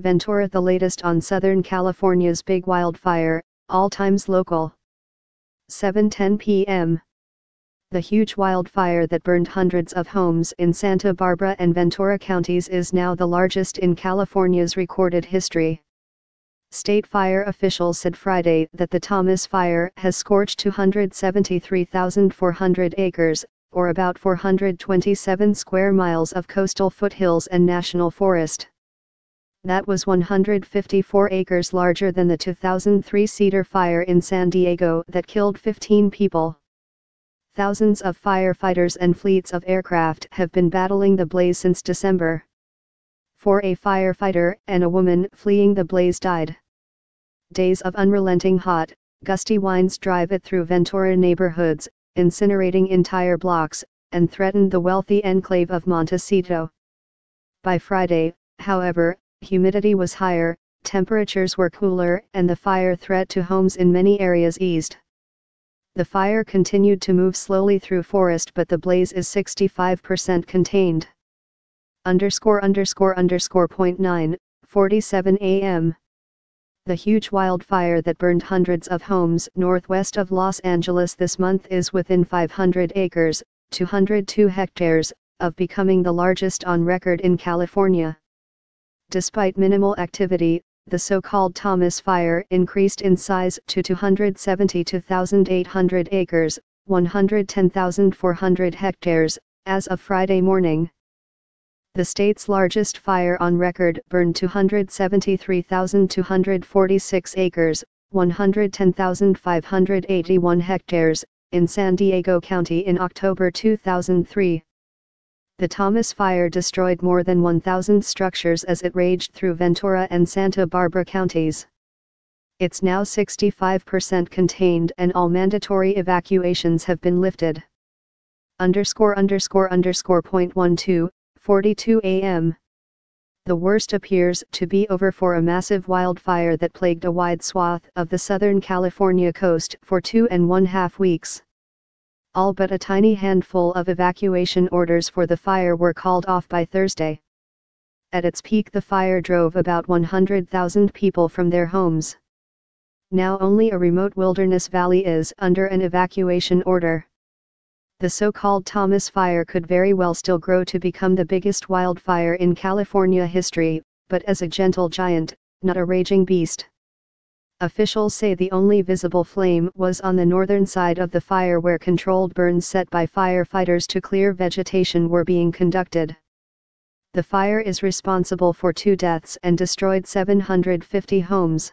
Ventura the latest on Southern California's big wildfire, all times local. 7:10 p.m. The huge wildfire that burned hundreds of homes in Santa Barbara and Ventura counties is now the largest in California's recorded history. State fire officials said Friday that the Thomas fire has scorched 273,400 acres, or about 427 square miles of coastal foothills and national forest. That was 154 acres larger than the 2003 Cedar fire in San Diego that killed 15 people. Thousands of firefighters and fleets of aircraft have been battling the blaze since December. For a firefighter and a woman fleeing the blaze died. Days of unrelenting hot, gusty winds drive it through Ventura neighborhoods, incinerating entire blocks, and threatened the wealthy enclave of Montecito. By Friday, however, humidity was higher, temperatures were cooler, and the fire threat to homes in many areas eased. The fire continued to move slowly through forest but the blaze is 65% contained. Underscore underscore underscore point 9, 47 am. The huge wildfire that burned hundreds of homes northwest of Los Angeles this month is within 500 acres, 202 hectares, of becoming the largest on record in California. Despite minimal activity, the so-called Thomas Fire increased in size to 272,800 acres, 110,400 hectares, as of Friday morning. The state's largest fire on record burned 273,246 acres, 110,581 hectares, in San Diego County in October 2003. The Thomas Fire destroyed more than 1,000 structures as it raged through Ventura and Santa Barbara counties. It's now 65% contained and all mandatory evacuations have been lifted. Underscore underscore underscore point 12, 42 am. The worst appears to be over for a massive wildfire that plagued a wide swath of the Southern California coast for two and one half weeks all but a tiny handful of evacuation orders for the fire were called off by Thursday. At its peak the fire drove about 100,000 people from their homes. Now only a remote wilderness valley is under an evacuation order. The so-called Thomas Fire could very well still grow to become the biggest wildfire in California history, but as a gentle giant, not a raging beast. Officials say the only visible flame was on the northern side of the fire where controlled burns set by firefighters to clear vegetation were being conducted. The fire is responsible for two deaths and destroyed 750 homes.